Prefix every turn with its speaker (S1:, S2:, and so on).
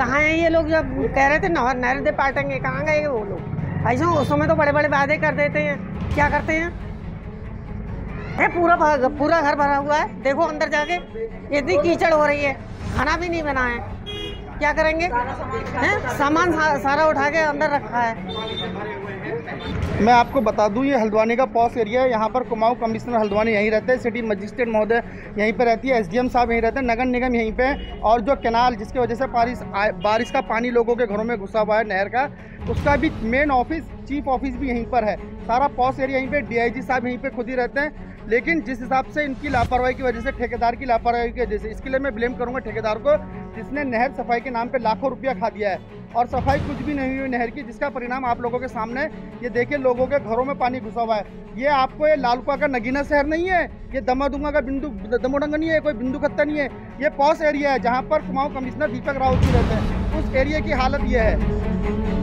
S1: कहाँ हैं ये लोग? जब कह रहे थे नहर नहर दे पाटेंगे कहाँ गए वो लोग? ऐसे उस समय तो बड़े बड़े वादे कर देते हैं। क्या करते हैं? है पूरा पूरा घर भरा हुआ है। देखो अंदर जाके, इतनी कीचड़ हो रही है। खाना भी नहीं बना है। क्या करेंगे? हैं? सामान सारा उठा के अंदर रखा है।
S2: मैं आपको बता दूँ, ये हल्द्वानी का पॉस एरिया है। यहाँ पर कुमाऊं कमिश्नर हल्द्वानी यहीं रहते हैं। सिटी मजिस्ट्रेट महोदय यहीं पर रहती है। एसडीएम साहब यहीं रहते हैं। नगर निगम यहीं पे और जो कैनाल जिसकी वजह से बारिश बारिश का पानी लोगों के घरों में घुसा हुआ है नहर का, उसका भी मेन ऑफ़िस चीफ ऑफ़िस भी यहीं पर है। सारा पॉस एरिया यहीं पे डीआईजी साहब यहीं पर खुद ही रहते हैं। लेकिन जिस हिसाब से इनकी लापरवाही की वजह से, ठेकेदार की लापरवाही की वजह से, इसके लिए मैं ब्लेम करूँगा ठेकेदार को जिसने नहर सफ़ाई के नाम पे लाखों रुपया खा दिया है। और सफ़ाई कुछ भी नहीं हुई नहर की, जिसका परिणाम आप लोगों के सामने, ये देखिए लोगों के घरों में पानी घुसा हुआ है। ये आपको ये लालकुआ का नगीना शहर नहीं है, ये दमादुंगा का बिंदु, दमोडंगा नहीं है, कोई बिंदु खत्ता नहीं है। ये पॉस एरिया है, जहाँ पर कुमाऊँ कमिश्नर दीपक रावत जी रहते हैं। उस एरिया की हालत ये है।